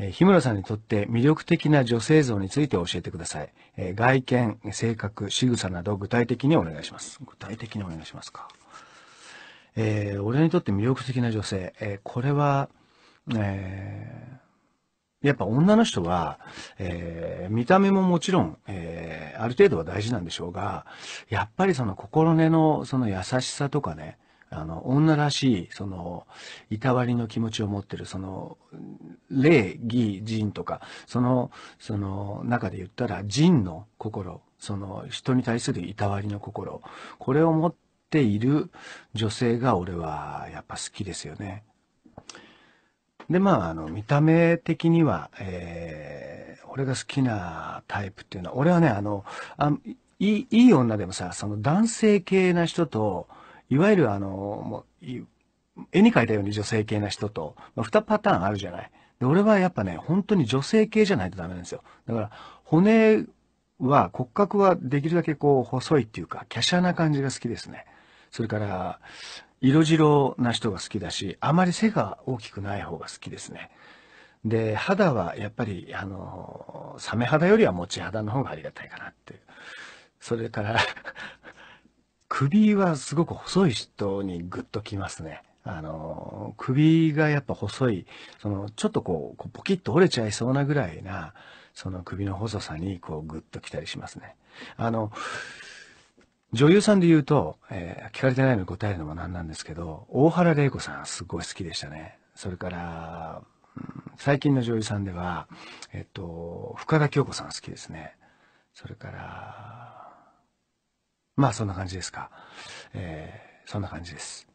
え、日村さんにとって魅力的な女性像について教えてください。え、外見、性格、仕草など具体的にお願いします。具体的にお願いしますか。えー、俺にとって魅力的な女性。えー、これは、えー、やっぱ女の人は、え、見た目ももちろん、え、ある程度は大事なんでしょうが、やっぱりその心根のその優しさとかね、あの、女らしい、その、いたわりの気持ちを持ってる、その、礼、義、人とか、その、その中で言ったら、人の心、その人に対するいたわりの心、これを持っている女性が俺はやっぱ好きですよね。で、まあ、あの、見た目的には、えー、俺が好きなタイプっていうのは、俺はね、あの、あいい、いい女でもさ、その男性系な人と、いわゆるあの、もう、絵に描いたように女性系な人と、まあ、2パターンあるじゃない。で、俺はやっぱね、本当に女性系じゃないとダメなんですよ。だから、骨は、骨格はできるだけこう、細いっていうか、華奢な感じが好きですね。それから、色白な人が好きだし、あまり背が大きくない方が好きですね。で、肌はやっぱり、あの、サメ肌よりは持ち肌の方がありがたいかなっていう。それから 首はすごく細い人にグッときますね。あの、首がやっぱ細い、その、ちょっとこう、ポキッと折れちゃいそうなぐらいな、その首の細さにこうグッときたりしますね。あの、女優さんで言うと、えー、聞かれてないのに答えるのもなんなんですけど、大原玲子さんすごい好きでしたね。それから、うん、最近の女優さんでは、えっと、深田恭子さん好きですね。それから、まあそんな感じですか。えー、そんな感じです。